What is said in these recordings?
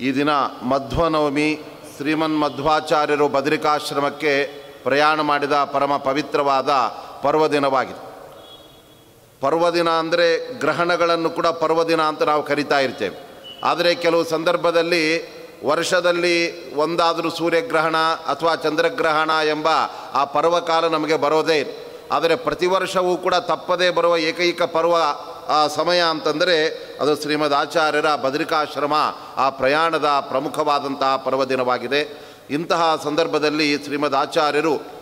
ಈ ದಿನ ಮಧ್ವನವಮಿ ಶ್ರೀಮನ್ ಮಧ್ವಾಚಾರ್ಯರು ಬದರಿಕಾಶ್ರಮಕ್ಕೆ ಪ್ರಯಾಣ ಮಾಡಿದ ಪರಮ ಪವಿತ್ರವಾದ ಪರ್ವದಿನವಾಗಿದೆ. ಪರ್ವದಿನ ಅಂದರೆ ಗ್ರಹಣಗಳನ್ನು ಕೂಡ ಪರ್ವದಿನ ಅಂತ ನಾವು ಕರಿತಾ ಇರ್ತೇವೆ. ಆದರೆ ಕೆಲವು ಸಂದರ್ಭದಲ್ಲಿ ವರ್ಷದಲ್ಲಿ ಒಂದಾದರೂ ಸೂರ್ಯಗ್ರಹಣ ಅಥವಾ ಚಂದ್ರಗ್ರಹಣ ಎಂಬ ಆ ಪರ್ವಕಾಲ ನಮಗೆ ಬರೋದೇ ಆದರೆ ಪ್ರತಿ ವರ್ಷವೂ ಕೂಡ ತಪ್ಪದೇ ಬರುವ ಏಕೈಕ ಪರ್ವ ಆ ಸಮಯ ಅಂತಂದರೆ ಅದು ಶ್ರೀಮದ್ ಆಚಾರ್ಯರ ಬದರಿಕಾಶ್ರಮ, ಆ ಪ್ರಯಾಣದ ಪ್ರಮುಖವಾದಂತಹ ಪರ್ವದಿನವಾಗಿದೆ. ಇಂತಹ ಸಂದರ್ಭದಲ್ಲಿ ಶ್ರೀಮದ್ ಆಚಾರ್ಯರು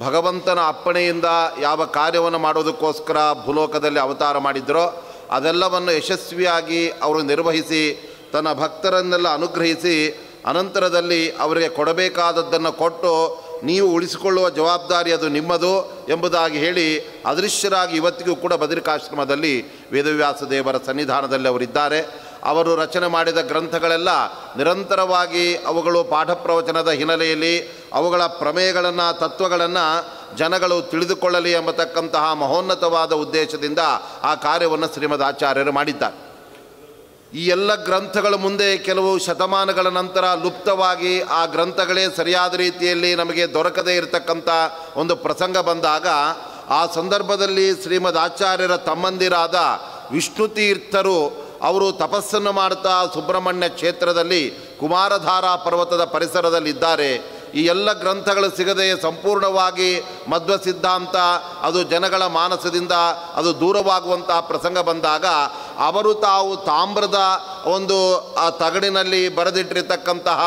ಭಗವಂತನ ಅಪ್ಪಣೆಯಿಂದ ಯಾವ ಕಾರ್ಯವನ್ನು ಮಾಡೋದಕ್ಕೋಸ್ಕರ ಭೂಲೋಕದಲ್ಲಿ ಅವತಾರ ಮಾಡಿದ್ದರೋ ಅದೆಲ್ಲವನ್ನು ಯಶಸ್ವಿಯಾಗಿ ಅವರು ನಿರ್ವಹಿಸಿ, ತನ್ನ ಭಕ್ತರನ್ನೆಲ್ಲ ಅನುಗ್ರಹಿಸಿ, ಅನಂತರದಲ್ಲಿ ಅವರಿಗೆ ಕೊಡಬೇಕಾದದ್ದನ್ನು ಕೊಟ್ಟು ನೀವು ಉಳಿಸಿಕೊಳ್ಳುವ ಜವಾಬ್ದಾರಿ ಅದು ನಿಮ್ಮದು ಎಂಬುದಾಗಿ ಹೇಳಿ ಅದೃಶ್ಯರಾಗಿ ಇವತ್ತಿಗೂ ಕೂಡ ಬದರಿಕಾಶ್ರಮದಲ್ಲಿ ವೇದವ್ಯಾಸ ದೇವರ ಸನ್ನಿಧಾನದಲ್ಲಿ ಅವರಿದ್ದಾರೆ. ಅವರು ರಚನೆ ಮಾಡಿದ ಗ್ರಂಥಗಳೆಲ್ಲ ನಿರಂತರವಾಗಿ ಅವುಗಳು ಪಾಠ ಪ್ರವಚನದ ಹಿನ್ನೆಲೆಯಲ್ಲಿ ಅವುಗಳ ಪ್ರಮೇಯಗಳನ್ನು, ತತ್ವಗಳನ್ನು ಜನಗಳು ತಿಳಿದುಕೊಳ್ಳಲಿ ಎಂಬತಕ್ಕಂತಹ ಮಹೋನ್ನತವಾದ ಉದ್ದೇಶದಿಂದ ಆ ಕಾರ್ಯವನ್ನು ಶ್ರೀಮದ್ ಆಚಾರ್ಯರು ಮಾಡಿದ್ದಾರೆ. ಈ ಎಲ್ಲ ಗ್ರಂಥಗಳ ಮುಂದೆ ಕೆಲವು ಶತಮಾನಗಳ ನಂತರ ಲುಪ್ತವಾಗಿ ಆ ಗ್ರಂಥಗಳೇ ಸರಿಯಾದ ರೀತಿಯಲ್ಲಿ ನಮಗೆ ದೊರಕದೇ ಇರತಕ್ಕಂಥ ಒಂದು ಪ್ರಸಂಗ ಬಂದಾಗ, ಆ ಸಂದರ್ಭದಲ್ಲಿ ಶ್ರೀಮದ್ ಆಚಾರ್ಯರ ತಮ್ಮಂದಿರಾದ ವಿಷ್ಣು ತೀರ್ಥರು ಅವರು ತಪಸ್ಸನ್ನು ಮಾಡ್ತಾ ಸುಬ್ರಹ್ಮಣ್ಯ ಕ್ಷೇತ್ರದಲ್ಲಿ ಕುಮಾರಧಾರಾ ಪರ್ವತದ ಪರಿಸರದಲ್ಲಿದ್ದಾರೆ. ಈ ಎಲ್ಲ ಗ್ರಂಥಗಳು ಸಿಗದೆ ಸಂಪೂರ್ಣವಾಗಿ ಮಧ್ವ ಸಿದ್ಧಾಂತ ಅದು ಜನಗಳ ಮಾನಸದಿಂದ ಅದು ದೂರವಾಗುವಂತಹ ಪ್ರಸಂಗ ಬಂದಾಗ ಅವರು ತಾವು ತಾಮ್ರದ ಒಂದು, ಆ ತಗಡಿನಲ್ಲಿ ಬರೆದಿಟ್ಟಿರ್ತಕ್ಕಂತಹ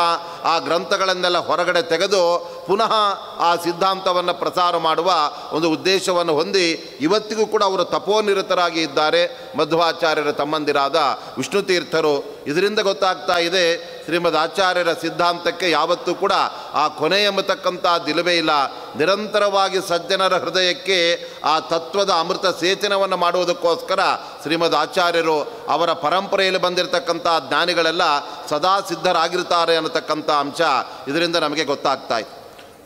ಆ ಗ್ರಂಥಗಳನ್ನೆಲ್ಲ ಹೊರಗಡೆ ತೆಗೆದು ಪುನಃ ಆ ಸಿದ್ಧಾಂತವನ್ನು ಪ್ರಸಾರ ಮಾಡುವ ಒಂದು ಉದ್ದೇಶವನ್ನು ಹೊಂದಿ ಇವತ್ತಿಗೂ ಕೂಡ ಅವರು ತಪೋನಿರತರಾಗಿ ಇದ್ದಾರೆ. ಮಧ್ವಾಚಾರ್ಯರ ತಮ್ಮಂದಿರಾದ ವಿಷ್ಣು ತೀರ್ಥರು ಇದರಿಂದ ಗೊತ್ತಾಗ್ತಾ ಇದೆ ಶ್ರೀಮದ್ ಆಚಾರ್ಯರ ಸಿದ್ಧಾಂತಕ್ಕೆ ಯಾವತ್ತೂ ಕೂಡ ಆ ಕೊನೆ ಎಂಬತಕ್ಕಂಥ ದಿಲವೇ ಇಲ್ಲ. ನಿರಂತರವಾಗಿ ಸಜ್ಜನರ ಹೃದಯಕ್ಕೆ ಆ ತತ್ವದ ಅಮೃತ ಸೇಚನವನ್ನು ಮಾಡುವುದಕ್ಕೋಸ್ಕರ ಶ್ರೀಮದ್ ಆಚಾರ್ಯರು ಅವರ ಪರಂಪರೆಯಲ್ಲಿ ಬಂದಿರತಕ್ಕಂಥ ಜ್ಞಾನಿಗಳೆಲ್ಲ ಸದಾ ಸಿದ್ಧರಾಗಿರ್ತಾರೆ ಅನ್ನತಕ್ಕಂಥ ಅಂಶ ಇದರಿಂದ ನಮಗೆ ಗೊತ್ತಾಗ್ತಾ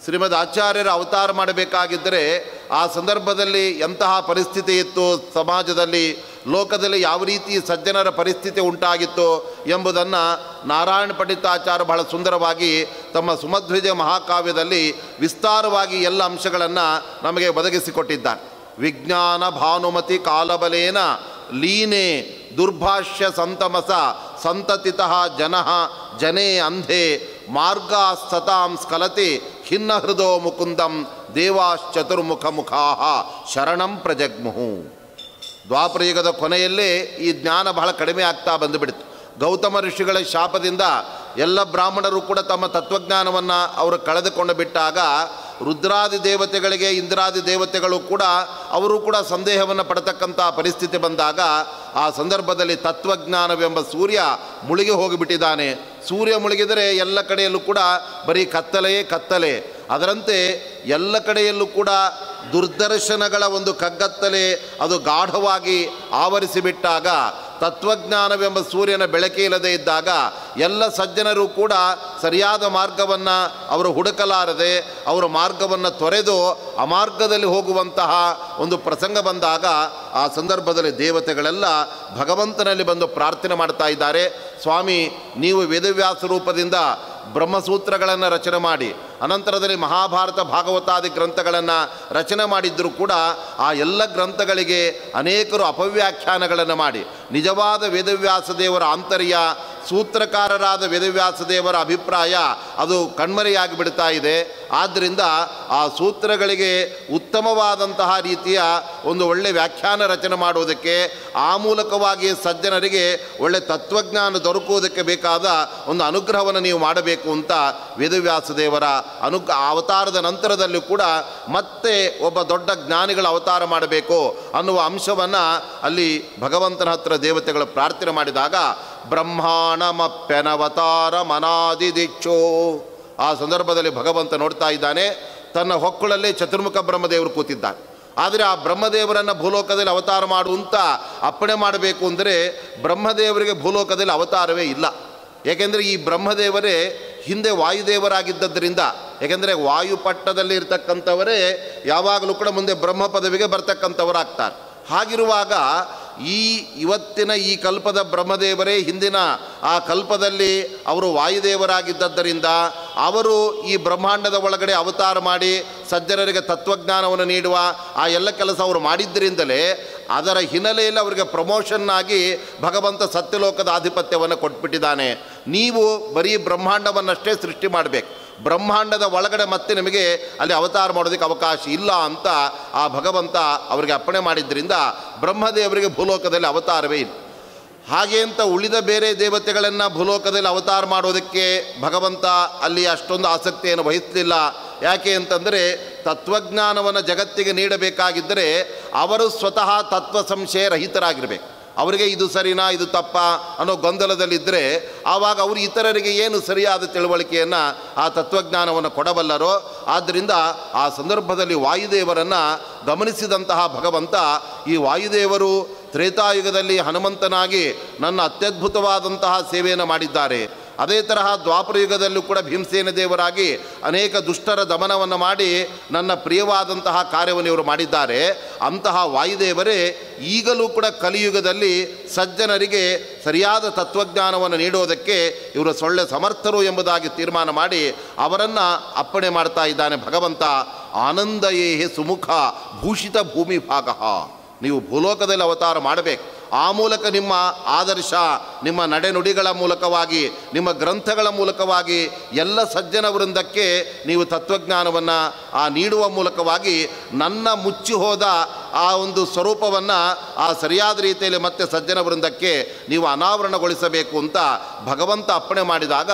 ಶ್ರೀಮದ್ ಆಚಾರ್ಯರ ಅವತಾರ ಮಾಡಬೇಕಾಗಿದ್ದರೆ ಆ ಸಂದರ್ಭದಲ್ಲಿ ಎಂತಹ ಪರಿಸ್ಥಿತಿ ಇತ್ತು? ಸಮಾಜದಲ್ಲಿ ಲೋಕದಲ್ಲಿ ಯಾವ ರೀತಿ ಸಜ್ಜನರ ಪರಿಸ್ಥಿತಿ ಉಂಟಾಗಿತ್ತು ಎಂಬುದನ್ನು ನಾರಾಯಣ ಪಂಡಿತಾಚಾರ್ಯ ಬಹಳ ಸುಂದರವಾಗಿ ತಮ್ಮ ಸುಮಧ್ವಿಜ ಮಹಾಕಾವ್ಯದಲ್ಲಿ ವಿಸ್ತಾರವಾಗಿ ಎಲ್ಲ ಅಂಶಗಳನ್ನು ನಮಗೆ ಒದಗಿಸಿಕೊಟ್ಟಿದ್ದಾರೆ. ವಿಜ್ಞಾನ ಭಾನುಮತಿ ಕಾಲಬಲೇನ ಲೀನೆ ದುರ್ಭಾಷ್ಯ ಸಂತಮಸ ಸಂತತಿತಃ ಜನ ಜನೇ ಅಂಧೆ ಸತಾಂ ಸ್ಖಲತಿ ಖಿನ್ನ ಹೃದೋ ಮುಕುಂದಂ ದೇವಾಶ್ಚತುರ್ಮುಖ ಮುಖಾ ಶರಣಂ ಪ್ರಜಗ್ಮುಹು. ದ್ವಾಪರಯುಗದ ಕೊನೆಯಲ್ಲಿ ಈ ಜ್ಞಾನ ಬಹಳ ಕಡಿಮೆ ಆಗ್ತಾ ಬಂದುಬಿಡ್ತು. ಗೌತಮ ಋಷಿಗಳ ಶಾಪದಿಂದ ಎಲ್ಲ ಬ್ರಾಹ್ಮಣರು ಕೂಡ ತಮ್ಮ ತತ್ವಜ್ಞಾನವನ್ನು ಅವರು ಕಳೆದುಕೊಂಡು ಬಿಟ್ಟಾಗ ರುದ್ರಾದಿ ದೇವತೆಗಳಿಗೆ, ಇಂದ್ರಾದಿ ದೇವತೆಗಳು ಕೂಡ ಅವರು ಕೂಡ ಸಂದೇಹವನ್ನು ಪಡತಕ್ಕಂಥ ಪರಿಸ್ಥಿತಿ ಬಂದಾಗ ಆ ಸಂದರ್ಭದಲ್ಲಿ ತತ್ವಜ್ಞಾನವೆಂಬ ಸೂರ್ಯ ಮುಳುಗಿ ಹೋಗಿಬಿಟ್ಟಿದ್ದಾನೆ. ಸೂರ್ಯ ಮುಳುಗಿದರೆ ಎಲ್ಲ ಕಡೆಯಲ್ಲೂ ಕೂಡ ಬರೀ ಕತ್ತಲೆಯೇ ಕತ್ತಲೆ. ಅದರಂತೆ ಎಲ್ಲ ಕಡೆಯಲ್ಲೂ ಕೂಡ ದುರ್ದರ್ಶನಗಳ ಒಂದು ಕಗ್ಗತ್ತಲೆ ಅದು ಗಾಢವಾಗಿ ಆವರಿಸಿಬಿಟ್ಟಾಗ, ತತ್ವಜ್ಞಾನವೆಂಬ ಸೂರ್ಯನ ಬೆಳಕೆ ಇಲ್ಲದೆ ಇದ್ದಾಗ ಎಲ್ಲ ಸಜ್ಜನರು ಕೂಡ ಸರಿಯಾದ ಮಾರ್ಗವನ್ನು ಅವರು ಹುಡುಕಲಾರದೆ, ಅವರು ಮಾರ್ಗವನ್ನು ತೊರೆದು ಅಮಾರ್ಗದಲ್ಲಿ ಹೋಗುವಂತಹ ಒಂದು ಪ್ರಸಂಗ ಬಂದಾಗ ಆ ಸಂದರ್ಭದಲ್ಲಿ ದೇವತೆಗಳೆಲ್ಲ ಭಗವಂತನಲ್ಲಿ ಬಂದು ಪ್ರಾರ್ಥನೆ ಮಾಡ್ತಾ ಇದ್ದಾರೆ. ಸ್ವಾಮಿ, ನೀವು ವೇದವ್ಯಾಸ ರೂಪದಿಂದ ಬ್ರಹ್ಮಸೂತ್ರಗಳನ್ನು ರಚನೆ ಮಾಡಿ, ಅನಂತರದಲ್ಲಿ ಮಹಾಭಾರತ ಭಾಗವತಾದಿ ಗ್ರಂಥಗಳನ್ನು ರಚನೆ ಮಾಡಿದ್ದರೂ ಕೂಡ ಆ ಎಲ್ಲ ಗ್ರಂಥಗಳಿಗೆ ಅನೇಕರು ಅಪವ್ಯಾಖ್ಯಾನಗಳನ್ನು ಮಾಡಿ. ನಿಜವಾದ ವೇದವ್ಯಾಸ ದೇವರ ಆಂತರ್ಯ ಸೂತ್ರಕಾರರಾದ ವೇದವ್ಯಾಸ ದೇವರ ಅಭಿಪ್ರಾಯ ಅದು ಕಣ್ಮರೆಯಾಗಿ ಬಿಡ್ತಾ ಇದೆ. ಆದ್ದರಿಂದ ಆ ಸೂತ್ರಗಳಿಗೆ ಉತ್ತಮವಾದಂತಹ ರೀತಿಯ ಒಂದು ಒಳ್ಳೆ ವ್ಯಾಖ್ಯಾನ ರಚನೆ ಮಾಡುವುದಕ್ಕೆ, ಆ ಮೂಲಕವಾಗಿ ಸಜ್ಜನರಿಗೆ ಒಳ್ಳೆ ತತ್ವಜ್ಞಾನ ದೊರಕುವುದಕ್ಕೆ ಬೇಕಾದ ಒಂದು ಅನುಗ್ರಹವನ್ನು ನೀವು ಮಾಡಬೇಕು ಅಂತ ವೇದವ್ಯಾಸ ದೇವರ ಅನು, ಅವತಾರದ ನಂತರದಲ್ಲೂ ಕೂಡ ಮತ್ತೆ ಒಬ್ಬ ದೊಡ್ಡ ಜ್ಞಾನಿಗಳ ಅವತಾರ ಮಾಡಬೇಕು ಅನ್ನುವ ಅಂಶವನ್ನು ಅಲ್ಲಿ ಭಗವಂತನ ಹತ್ರ ದೇವತೆಗಳು ಪ್ರಾರ್ಥನೆ ಮಾಡಿದಾಗ ಬ್ರಹ್ಮಾಣಮಪ್ಯನವತಾರ ಮನಾದಿ ದಿಚ್ಚೋ ಆ ಸಂದರ್ಭದಲ್ಲಿ ಭಗವಂತ ನೋಡ್ತಾ ಇದ್ದಾನೆ, ತನ್ನ ಹೊಕ್ಕುಳಲ್ಲಿ ಚತುರ್ಮುಖ ಬ್ರಹ್ಮದೇವರು ಕೂತಿದ್ದಾನೆ ಆದರೆ ಆ ಬ್ರಹ್ಮದೇವರನ್ನು ಭೂಲೋಕದಲ್ಲಿ ಅವತಾರ ಮಾಡುವಂತ ಅಪ್ಪಣೆ ಮಾಡಬೇಕು ಅಂದರೆ ಬ್ರಹ್ಮದೇವರಿಗೆ ಭೂಲೋಕದಲ್ಲಿ ಅವತಾರವೇ ಇಲ್ಲ. ಏಕೆಂದರೆ ಈ ಬ್ರಹ್ಮದೇವರೇ ಹಿಂದೆ ವಾಯುದೇವರಾಗಿದ್ದರಿಂದ ಏಕೆಂದರೆ ವಾಯುಪಟ್ಟದಲ್ಲಿ ಇರ್ತಕ್ಕಂಥವರೇ ಯಾವಾಗಲೂ ಕೂಡ ಮುಂದೆ ಬ್ರಹ್ಮ ಪದವಿಗೆ ಬರ್ತಕ್ಕಂಥವರಾಗ್ತಾರೆ. ಹಾಗಿರುವಾಗ ಈ ಇವತ್ತಿನ ಈ ಕಲ್ಪದ ಬ್ರಹ್ಮದೇವರೇ ಹಿಂದಿನ ಆ ಕಲ್ಪದಲ್ಲಿ ಅವರು ವಾಯುದೇವರಾಗಿದ್ದದ್ದರಿಂದ ಅವರು ಈ ಬ್ರಹ್ಮಾಂಡದ ಒಳಗಡೆ ಅವತಾರ ಮಾಡಿ ಸಜ್ಜನರಿಗೆ ತತ್ವಜ್ಞಾನವನ್ನು ನೀಡುವ ಆ ಎಲ್ಲ ಕೆಲಸ ಅವರು ಮಾಡಿದ್ದರಿಂದಲೇ ಅದರ ಹಿನ್ನೆಲೆಯಲ್ಲಿ ಅವರಿಗೆ ಪ್ರಮೋಷನ್ ಆಗಿ ಭಗವಂತ ಸತ್ಯಲೋಕದ ಆಧಿಪತ್ಯವನ್ನು ಕೊಟ್ಬಿಟ್ಟಿದ್ದಾನೆ. ನೀವು ಬರೀ ಬ್ರಹ್ಮಾಂಡವನ್ನಷ್ಟೇ ಸೃಷ್ಟಿ ಮಾಡಬೇಕು. ಬ್ರಹ್ಮಾಂಡದ ಒಳಗಡೆ ಮತ್ತೆ ನಿಮಗೆ ಅಲ್ಲಿ ಅವತಾರ ಮಾಡೋದಕ್ಕೆ ಅವಕಾಶ ಇಲ್ಲ ಅಂತ ಆ ಭಗವಂತ ಅವರಿಗೆ ಅಪ್ಪಣೆ ಮಾಡಿದ್ದರಿಂದ ಬ್ರಹ್ಮದೇವರಿಗೆ ಭೂಲೋಕದಲ್ಲಿ ಅವತಾರವೇ ಇಲ್ಲ. ಹಾಗೆ ಅಂತ ಉಳಿದ ಬೇರೆ ದೇವತೆಗಳನ್ನು ಭೂಲೋಕದಲ್ಲಿ ಅವತಾರ ಮಾಡೋದಕ್ಕೆ ಭಗವಂತ ಅಲ್ಲಿ ಅಷ್ಟೊಂದು ಆಸಕ್ತಿಯನ್ನು ವಹಿಸಲಿಲ್ಲ. ಯಾಕೆ ಅಂತಂದರೆ ತತ್ವಜ್ಞಾನವನ್ನು ಜಗತ್ತಿಗೆ ನೀಡಬೇಕಾಗಿದ್ದರೆ ಅವರು ಸ್ವತಃ ತತ್ವ ಸಂಶಯ ರಹಿತರಾಗಿರಬೇಕು. ಅವರಿಗೆ ಇದು ಸರಿನಾ, ಇದು ತಪ್ಪ ಅನ್ನೋ ಗೊಂದಲದಲ್ಲಿದ್ದರೆ ಆವಾಗ ಅವರು ಇತರರಿಗೆ ಏನು ಸರಿಯಾದ ತಿಳುವಳಿಕೆಯನ್ನು ಆ ತತ್ವಜ್ಞಾನವನ್ನು ಕೊಡಬಲ್ಲರೋ ಆದ್ದರಿಂದ ಆ ಸಂದರ್ಭದಲ್ಲಿ ವಾಯುದೇವರನ್ನು ಗಮನಿಸಿದಂತಹ ಭಗವಂತ ಈ ವಾಯುದೇವರು ತ್ರೇತಾಯುಗದಲ್ಲಿ ಹನುಮಂತನಾಗಿ ನನ್ನ ಅತ್ಯದ್ಭುತವಾದಂತಹ ಸೇವೆಯನ್ನು ಮಾಡಿದ್ದಾರೆ. ಅದೇ ತರಹ ದ್ವಾಪರ ಯುಗದಲ್ಲೂ ಕೂಡ ಭೀಮಸೇನ ದೇವರಾಗಿ ಅನೇಕ ದುಷ್ಟರ ದಮನವನ್ನು ಮಾಡಿ ನನ್ನ ಪ್ರಿಯವಾದಂತಹ ಕಾರ್ಯವನ್ನು ಇವರು ಮಾಡಿದ್ದಾರೆ. ಅಂತಹ ವಾಯುದೇವರೇ, ಈಗಲೂ ಕೂಡ ಕಲಿಯುಗದಲ್ಲಿ ಸಜ್ಜನರಿಗೆ ಸರಿಯಾದ ತತ್ವಜ್ಞಾನವನ್ನು ನೀಡೋದಕ್ಕೆ ಇವರು ಸೊಳ್ಳೆ ಸಮರ್ಥರು ಎಂಬುದಾಗಿ ತೀರ್ಮಾನ ಮಾಡಿ ಅವರನ್ನು ಅಪ್ಪಣೆ ಮಾಡ್ತಾ ಇದ್ದಾನೆ ಭಗವಂತ. ಆನಂದಯೇ ಸುಮುಖ ಭೂಷಿತ ಭೂಮಿ ಭಾಗ. ನೀವು ಭೂಲೋಕದಲ್ಲಿ ಅವತಾರ ಮಾಡಬೇಕು. ಆ ಮೂಲಕ ನಿಮ್ಮ ಆದರ್ಶ, ನಿಮ್ಮ ನಡೆನುಡಿಗಳ ಮೂಲಕವಾಗಿ, ನಿಮ್ಮ ಗ್ರಂಥಗಳ ಮೂಲಕವಾಗಿ, ಎಲ್ಲ ಸಜ್ಜನ ವೃಂದಕ್ಕೆ ನೀವು ತತ್ವಜ್ಞಾನವನ್ನು ಆ ನೀಡುವ ಮೂಲಕವಾಗಿ ನನ್ನ ಮುಚ್ಚಿ ಹೋದ ಆ ಒಂದು ಸ್ವರೂಪವನ್ನು ಆ ಸರಿಯಾದ ರೀತಿಯಲ್ಲಿ ಮತ್ತೆ ಸಜ್ಜನ ವೃಂದಕ್ಕೆ ನೀವು ಅನಾವರಣಗೊಳಿಸಬೇಕು ಅಂತ ಭಗವಂತ ಅಪ್ಪಣೆ ಮಾಡಿದಾಗ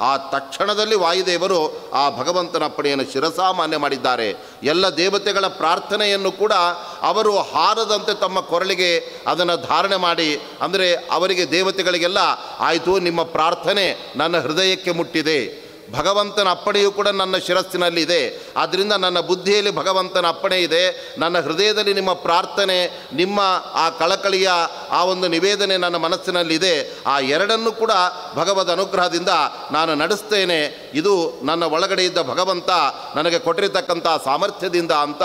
ಆ ತಕ್ಷಣದಲ್ಲಿ ವಾಯುದೇವರು ಆ ಭಗವಂತನ ಅಪ್ಪಣೆಯನ್ನು ಶಿರಸಾಮಾನ್ಯ ಮಾಡಿದ್ದಾರೆ. ಎಲ್ಲ ದೇವತೆಗಳ ಪ್ರಾರ್ಥನೆಯನ್ನು ಕೂಡ ಅವರು ಹಾರದಂತೆ ತಮ್ಮ ಕೊರಳಿಗೆ ಅದನ್ನು ಧಾರಣೆ ಮಾಡಿ, ಅಂದರೆ ಅವರಿಗೆ ದೇವತೆಗಳಿಗೆಲ್ಲ, ಆಯಿತು, ನಿಮ್ಮ ಪ್ರಾರ್ಥನೆ ನನ್ನ ಹೃದಯಕ್ಕೆ ಮುಟ್ಟಿದೆ. ಭಗವಂತನ ಅಪ್ಪಣೆಯೂ ಕೂಡ ನನ್ನ ಶಿರಸ್ಸಿನಲ್ಲಿದೆ ಆದ್ದರಿಂದ ನನ್ನ ಬುದ್ಧಿಯಲ್ಲಿ ಭಗವಂತನ ಅಪ್ಪಣೆ ಇದೆ. ನನ್ನ ಹೃದಯದಲ್ಲಿ ನಿಮ್ಮ ಪ್ರಾರ್ಥನೆ, ನಿಮ್ಮ ಆ ಕಳಕಳಿಯ ಆ ಒಂದು ನಿವೇದನೆ ನನ್ನ ಮನಸ್ಸಿನಲ್ಲಿದೆ ಆ ಎರಡನ್ನು ಕೂಡ ಭಗವದ್ ಅನುಗ್ರಹದಿಂದ ನಾನು ನಡೆಸ್ತೇನೆ. ಇದು ನನ್ನ ಒಳಗಡೆ ಇದ್ದ ಭಗವಂತ ನನಗೆ ಕೊಟ್ಟಿರತಕ್ಕಂಥ ಸಾಮರ್ಥ್ಯದಿಂದ ಅಂತ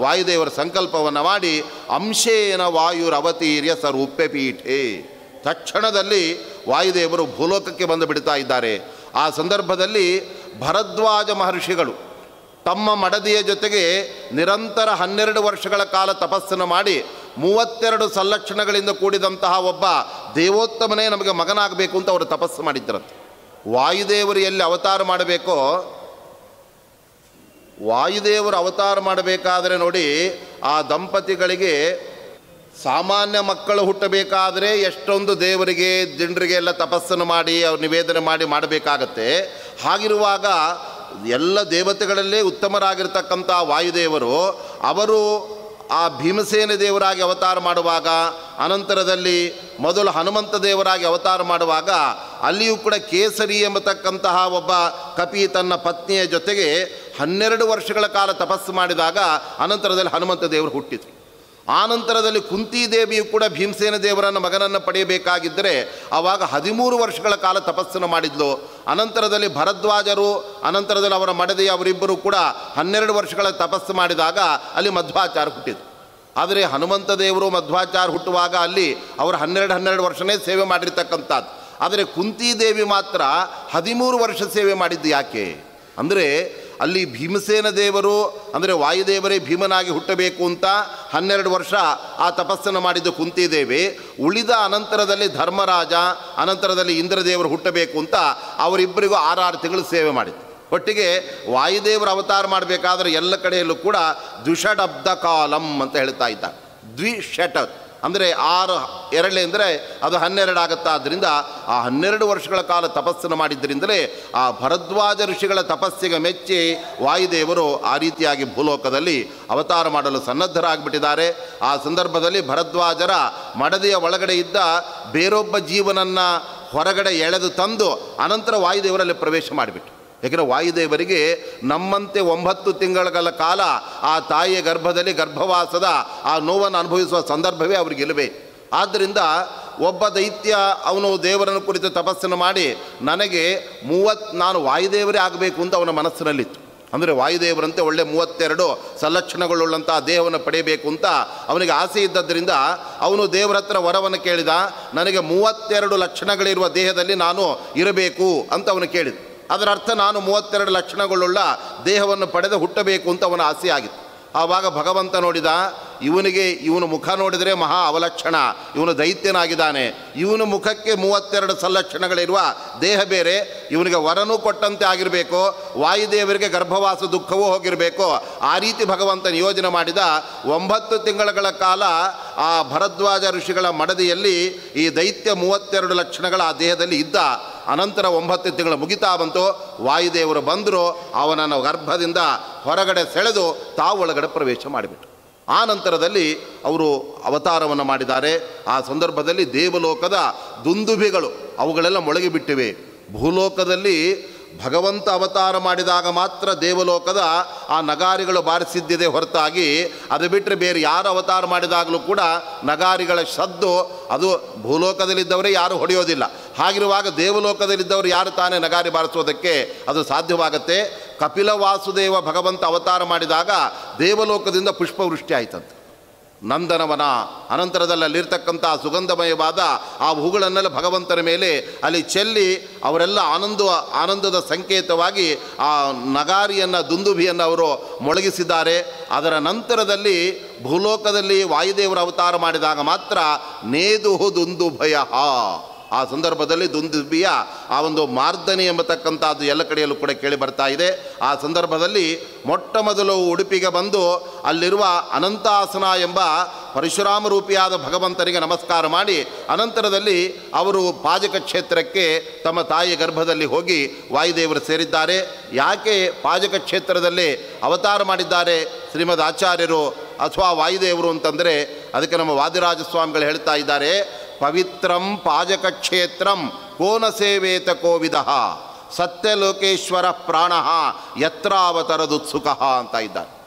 ವಾಯುದೇವರ ಸಂಕಲ್ಪವನ್ನು ಮಾಡಿ, ಅಂಶೇನ ವಾಯುರವತೀರ್ಯ ಸರ್ವಪ್ಯಪೀಠೆ ತಕ್ಷಣದಲ್ಲಿ ವಾಯುದೇವರು ಭೂಲೋಕಕ್ಕೆ ಬಂದು ಬಿಡ್ತಾ ಇದ್ದಾರೆ. ಆ ಸಂದರ್ಭದಲ್ಲಿ ಭರದ್ವಾಜ ಮಹರ್ಷಿಗಳು ತಮ್ಮ ಮಡದಿಯ ಜೊತೆಗೆ ನಿರಂತರ ಹನ್ನೆರಡು ವರ್ಷಗಳ ಕಾಲ ತಪಸ್ಸನ್ನು ಮಾಡಿ ಮೂವತ್ತೆರಡು ಸಂಲಕ್ಷಣಗಳಿಂದ ಕೂಡಿದಂತಹ ಒಬ್ಬ ದೇವೋತ್ತಮನೇ ನಮಗೆ ಮಗನಾಗಬೇಕು ಅಂತ ಅವರು ತಪಸ್ಸು ಮಾಡಿದ್ದರಂತೆ. ವಾಯುದೇವರು ಎಲ್ಲಿ ಅವತಾರ ಮಾಡಬೇಕೋ, ವಾಯುದೇವರು ಅವತಾರ ಮಾಡಬೇಕಾದರೆ ನೋಡಿ ಆ ದಂಪತಿಗಳಿಗೆ ಸಾಮಾನ್ಯ ಮಕ್ಕಳು ಹುಟ್ಟಬೇಕಾದರೆ ಎಷ್ಟೊಂದು ದೇವರಿಗೆ, ದಿಂಡ್ರಿಗೆ ಎಲ್ಲ ತಪಸ್ಸನ್ನು ಮಾಡಿ, ಅವ್ರು ನಿವೇದನೆ ಮಾಡಿ ಮಾಡಬೇಕಾಗತ್ತೆ. ಹಾಗಿರುವಾಗ ಎಲ್ಲ ದೇವತೆಗಳಲ್ಲೇ ಉತ್ತಮರಾಗಿರ್ತಕ್ಕಂಥ ವಾಯುದೇವರು, ಅವರು ಆ ಭೀಮಸೇನ ದೇವರಾಗಿ ಅವತಾರ ಮಾಡುವಾಗ, ಅನಂತರದಲ್ಲಿ ಮೊದಲು ಹನುಮಂತ ದೇವರಾಗಿ ಅವತಾರ ಮಾಡುವಾಗ, ಅಲ್ಲಿಯೂ ಕೂಡ ಕೇಸರಿ ಎಂಬತಕ್ಕಂತಹ ಒಬ್ಬ ಕಪಿ ತನ್ನ ಪತ್ನಿಯ ಜೊತೆಗೆ ಹನ್ನೆರಡು ವರ್ಷಗಳ ಕಾಲ ತಪಸ್ಸು ಮಾಡಿದಾಗ ಅನಂತರದಲ್ಲಿ ಹನುಮಂತ ದೇವರು ಹುಟ್ಟಿತು ಆನಂತರದಲ್ಲಿ ಕುಂತಿದೇವಿಯು ಕೂಡ ಭೀಮಸೇನ ದೇವರನ್ನು ಮಗನನ್ನು ಪಡೆಯಬೇಕಾಗಿದ್ದರೆ ಆವಾಗ ಹದಿಮೂರು ವರ್ಷಗಳ ಕಾಲ ತಪಸ್ಸನ್ನು ಮಾಡಿದ್ಲು. ಅನಂತರದಲ್ಲಿ ಭರದ್ವಾಜರು, ಅನಂತರದಲ್ಲಿ ಅವರ ಮಡದಿ ಅವರಿಬ್ಬರು ಕೂಡ ಹನ್ನೆರಡು ವರ್ಷಗಳ ತಪಸ್ಸು ಮಾಡಿದಾಗ ಅಲ್ಲಿ ಮಧ್ವಾಚಾರ ಹುಟ್ಟಿದ್ರು ಆದರೆ ಹನುಮಂತ ದೇವರು ಮಧ್ವಾಚಾರ ಹುಟ್ಟುವಾಗ ಅಲ್ಲಿ ಅವರು ಹನ್ನೆರಡು ಹನ್ನೆರಡು ವರ್ಷನೇ ಸೇವೆ ಮಾಡಿರ್ತಕ್ಕಂಥದ್ದು. ಆದರೆ ಕುಂತಿದೇವಿ ಮಾತ್ರ ಹದಿಮೂರು ವರ್ಷ ಸೇವೆ ಮಾಡಿದ್ದು ಯಾಕೆ? ಅಂದರೆ ಅಲ್ಲಿ ಭೀಮಸೇನ ದೇವರು, ಅಂದರೆ ವಾಯುದೇವರೇ ಭೀಮನಾಗಿ ಹುಟ್ಟಬೇಕು ಅಂತ ಹನ್ನೆರಡು ವರ್ಷ ಆ ತಪಸ್ಸನ್ನು ಮಾಡಿದ್ದು ಕುಂತಿದೇವಿ. ಉಳಿದ ಅನಂತರದಲ್ಲಿ ಧರ್ಮರಾಜ, ಅನಂತರದಲ್ಲಿ ಇಂದ್ರದೇವರು ಹುಟ್ಟಬೇಕು ಅಂತ ಅವರಿಬ್ಬರಿಗೂ ಆರಾರು ತಿಂಗಳು ಸೇವೆ ಮಾಡಿದ್ರು ಒಟ್ಟಿಗೆ ವಾಯುದೇವರ ಅವತಾರ ಮಾಡಬೇಕಾದ್ರೆ ಎಲ್ಲ ಕಡೆಯಲ್ಲೂ ಕೂಡ ದ್ವಿಷಡಬ್ಧ ಕಾಲಂ ಅಂತ ಹೇಳ್ತಾ ಇದ್ದ ದ್ವಿಷಟ ಅಂದರೆ ಆರು ಎರಡೇ ಅಂದರೆ ಅದು ಹನ್ನೆರಡು ಆಗುತ್ತಾ? ಆದ್ದರಿಂದ ಆ ಹನ್ನೆರಡು ವರ್ಷಗಳ ಕಾಲ ತಪಸ್ಸನ್ನು ಮಾಡಿದ್ದರಿಂದಲೇ ಆ ಭರದ್ವಾಜ ಋಷಿಗಳ ತಪಸ್ಸಿಗೆ ಮೆಚ್ಚಿ ವಾಯುದೇವರು ಆ ರೀತಿಯಾಗಿ ಭೂಲೋಕದಲ್ಲಿ ಅವತಾರ ಮಾಡಲು ಸನ್ನದ್ಧರಾಗಿಬಿಟ್ಟಿದ್ದಾರೆ. ಆ ಸಂದರ್ಭದಲ್ಲಿ ಭರದ್ವಾಜರ ಮಡದಿಯ ಒಳಗಡೆ ಇದ್ದ ಬೇರೊಬ್ಬ ಜೀವನನ್ನು ಹೊರಗಡೆ ಎಳೆದು ತಂದು ಅನಂತರ ವಾಯುದೇವರಲ್ಲಿ ಪ್ರವೇಶ ಮಾಡಿಬಿಟ್ಟು ಯಾಕೆಂದರೆ ವಾಯುದೇವರಿಗೆ ನಮ್ಮಂತೆ ಒಂಬತ್ತು ತಿಂಗಳಗಳ ಕಾಲ ಆ ತಾಯಿಯ ಗರ್ಭದಲ್ಲಿ ಗರ್ಭವಾಸದ ಆ ನೋವನ್ನು ಅನುಭವಿಸುವ ಸಂದರ್ಭವೇ ಅವರಿಗಿಲ್ಲವೇ ಆದ್ದರಿಂದ ಒಬ್ಬ ದೈತ್ಯ ಅವನು ದೇವರನ್ನು ಕುರಿತು ತಪಸ್ಸನ್ನು ಮಾಡಿ ನನಗೆ ಮೂವತ್, ನಾನು ವಾಯುದೇವರೇ ಆಗಬೇಕು ಅಂತ ಅವನ ಮನಸ್ಸಿನಲ್ಲಿತ್ತು. ಅಂದರೆ ವಾಯುದೇವರಂತೆ ಒಳ್ಳೆ ಮೂವತ್ತೆರಡು ಸಲಕ್ಷಣಗಳುಳ್ಳಂಥ ದೇಹವನ್ನು ಪಡೆಯಬೇಕು ಅಂತ ಅವನಿಗೆ ಆಸೆ ಇದ್ದದ್ದರಿಂದ ಅವನು ದೇವರ ಹತ್ರ ವರವನ್ನು ಕೇಳಿದ, ನನಗೆ ಮೂವತ್ತೆರಡು ಲಕ್ಷಣಗಳಿರುವ ದೇಹದಲ್ಲಿ ನಾನು ಇರಬೇಕು ಅಂತ ಅವನು ಕೇಳಿದ. ಅದರ ಅರ್ಥ ನಾನು ಮೂವತ್ತೆರಡು ಲಕ್ಷಣಗಳುಳ್ಳ ದೇಹವನ್ನು ಪಡೆದು ಹುಟ್ಟಬೇಕು ಅಂತ ಅವನ ಆಸೆ ಆಗಿತ್ತು ಆವಾಗ ಭಗವಂತ ನೋಡಿದ, ಇವನಿಗೆ ಇವನು ಮುಖ ನೋಡಿದರೆ ಮಹಾ ಅವಲಕ್ಷಣ, ಇವನು ದೈತ್ಯನಾಗಿದ್ದಾನೆ. ಇವನು ಮುಖಕ್ಕೆ ಮೂವತ್ತೆರಡು ಸಲ್ಲಕ್ಷಣಗಳಿರುವ ದೇಹ ಬೇರೆ, ಇವನಿಗೆ ವರನೂ ಕೊಟ್ಟಂತೆ ಆಗಿರಬೇಕು, ವಾಯುದೇವರಿಗೆ ಗರ್ಭವಾಸ ದುಃಖವೂ ಹೋಗಿರಬೇಕು. ಆ ರೀತಿ ಭಗವಂತ ನಿಯೋಜನೆ ಮಾಡಿದ ಒಂಬತ್ತು ತಿಂಗಳ ಕಾಲ ಆ ಭರದ್ವಾಜ ಋಷಿಗಳ ಮಡದಿಯಲ್ಲಿ ಈ ದೈತ್ಯ ಮೂವತ್ತೆರಡು ಲಕ್ಷಣಗಳ ಆ ದೇಹದಲ್ಲಿ ಇದ್ದ. ಅನಂತರ ಒಂಬತ್ತು ತಿಂಗಳು ಮುಗಿತಾ ಬಂತು. ವಾಯುದೇವರು ಬಂದರು. ಅವನನ್ನು ಗರ್ಭದಿಂದ ಹೊರಗಡೆ ಸೆಳೆದು ತಾವು ಒಳಗಡೆ ಪ್ರವೇಶ ಮಾಡಿಬಿಟ್ರು. ಆ ನಂತರದಲ್ಲಿ ಅವರು ಅವತಾರವನ್ನು ಮಾಡಿದ್ದಾರೆ. ಆ ಸಂದರ್ಭದಲ್ಲಿ ದೇವಲೋಕದ ದುಂದುಭಿಗಳು ಅವುಗಳೆಲ್ಲ ಮೊಳಗಿಬಿಟ್ಟಿವೆ. ಭೂಲೋಕದಲ್ಲಿ ಭಗವಂತ ಅವತಾರ ಮಾಡಿದಾಗ ಮಾತ್ರ ದೇವಲೋಕದ ಆ ನಗಾರಿಗಳು ಬಾರಿಸಿದ್ದಿದೆ ಹೊರತಾಗಿ. ಅದು ಬಿಟ್ಟರೆ ಬೇರೆ ಯಾರು ಅವತಾರ ಮಾಡಿದಾಗಲೂ ಕೂಡ ನಗಾರಿಗಳ ಶದ್ದು ಅದು ಭೂಲೋಕದಲ್ಲಿದ್ದವರೇ ಯಾರು ಹೊಡೆಯೋದಿಲ್ಲ. ಹಾಗಿರುವಾಗ ದೇವಲೋಕದಲ್ಲಿದ್ದವರು ಯಾರು ತಾನೇ ನಗಾರಿ ಬಾರಿಸೋದಕ್ಕೆ ಅದು ಸಾಧ್ಯವಾಗತ್ತೆ. ಕಪಿಲ ವಾಸುದೇವ ಭಗವಂತ ಅವತಾರ ಮಾಡಿದಾಗ ದೇವಲೋಕದಿಂದ ಪುಷ್ಪವೃಷ್ಟಿ ಆಯ್ತಂತೆ. ನಂದನವನ ಅನಂತರದಲ್ಲಿ ಅಲ್ಲಿರ್ತಕ್ಕಂಥ ಸುಗಂಧಮಯವಾದ ಆ ಹೂಗಳನ್ನೆಲ್ಲ ಭಗವಂತನ ಮೇಲೆ ಅಲ್ಲಿ ಚೆಲ್ಲಿ ಅವರೆಲ್ಲ ಆನಂದ, ಆನಂದದ ಸಂಕೇತವಾಗಿ ಆ ನಗಾರಿಯನ್ನು, ದುಂದುಭಿಯನ್ನು ಅವರು ಮೊಳಗಿಸಿದ್ದಾರೆ. ಅದರ ನಂತರದಲ್ಲಿ ಭೂಲೋಕದಲ್ಲಿ ವಾಯುದೇವರ ಅವತಾರ ಮಾಡಿದಾಗ ಮಾತ್ರ ನೇದುಹು ದುಂದುಭಯ. ಆ ಸಂದರ್ಭದಲ್ಲಿ ದುಂದುಬಿಯ ಆ ಒಂದು ಮಾರ್ದನಿ ಎಂಬತಕ್ಕಂಥದ್ದು ಎಲ್ಲ ಕಡೆಯಲ್ಲೂ ಕೂಡ ಕೇಳಿ ಬರ್ತಾ ಇದೆ. ಆ ಸಂದರ್ಭದಲ್ಲಿ ಮೊಟ್ಟ ಮೊದಲು ಉಡುಪಿಗೆ ಬಂದು ಅಲ್ಲಿರುವ ಅನಂತಾಸನ ಎಂಬ ಪರಶುರಾಮ ರೂಪಿಯಾದ ಭಗವಂತನಿಗೆ ನಮಸ್ಕಾರ ಮಾಡಿ, ಅನಂತರದಲ್ಲಿ ಅವರು ಪಾಜಕ ಕ್ಷೇತ್ರಕ್ಕೆ ತಮ್ಮ ತಾಯಿಯ ಗರ್ಭದಲ್ಲಿ ಹೋಗಿ ವಾಯುದೇವರು ಸೇರಿದ್ದಾರೆ. ಯಾಕೆ ಪಾಜಕ ಕ್ಷೇತ್ರದಲ್ಲಿ ಅವತಾರ ಮಾಡಿದ್ದಾರೆ ಶ್ರೀಮದ್ ಆಚಾರ್ಯರು ಅಥವಾ ವಾಯುದೇವರು ಅಂತಂದರೆ, ಅದಕ್ಕೆ ನಮ್ಮ ವಾದಿರಾಜ ಸ್ವಾಮಿಗಳು ಹೇಳ್ತಾ ಇದ್ದಾರೆ. ಪವಿತ್ರಂ ಪಾಜಕಕ್ಷೇತ್ರಂ ಕೋನ ಸೇವೇತ ಕೋವಿದ ಸತ್ಯಲೋಕೇಶ್ವರ ಪ್ರಾಣ ಯತ್ರಾವತರದುತ್ಸುಕಃ ಅಂತ ಇದ್ದಾರೆ.